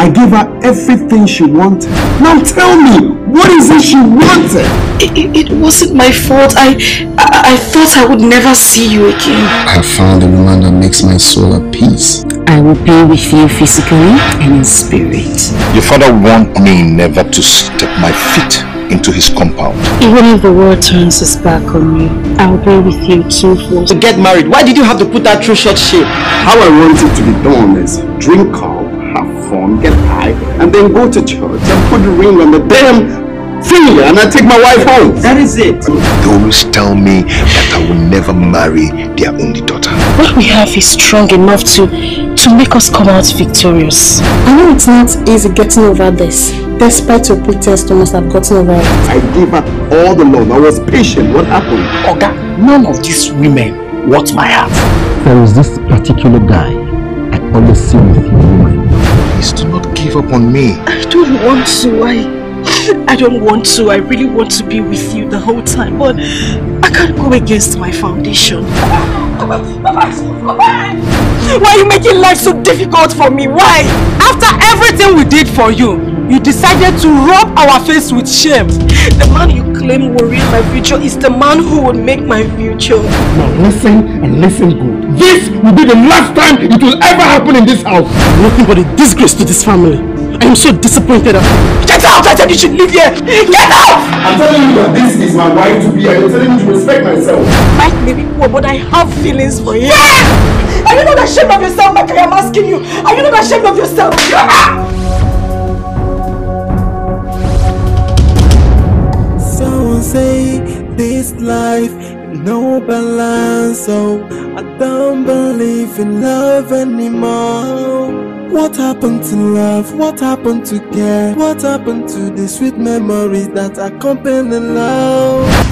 I gave her everything she wanted. Now tell me, what is it she wanted? It, it, it wasn't my fault. I, I, I thought I would never see you again. I have found a woman that makes my soul at peace. I will be with you physically and in spirit. Your father warned me never to step my feet into his compound. Even if the world turns its back on me, I'll be with you too force. To get married, why did you have to put that through short shape? How I want it to be done is drink up, have fun, get high, and then go to church and put the ring on the damn finger and I take my wife home. That is it. Those tell me that I will never marry their only daughter. What we have is strong enough to to make us come out victorious. I know it's not easy getting over this. Despite your pretense, you must have gotten over it. I gave her all the love. I was patient. What happened? Oga, none of these women want my heart. There is this particular guy I always see with you, woman. Please do not give up on me. I don't want to. I, I don't want to. I really want to be with you the whole time. But I can't go against my foundation. Why are you making life so difficult for me? Why? After everything we did for you, you decided to rub our face with shame. The man you claim will ruin my future is the man who would make my future. Now listen and listen good. This will be the last time it will ever happen in this house. Nothing but a disgrace to this family. I am so disappointed. Get out! I said you should leave here! Get out! I'm telling you that this is my wife to be you're telling me to respect myself. Might may be poor, but I have feelings for you. Yeah! Are you not ashamed of yourself, like I am asking you? Are you not ashamed of yourself? Someone this life no balance, so I don't believe in love anymore. What happened to love? What happened to care? What happened to the sweet memories that accompany love?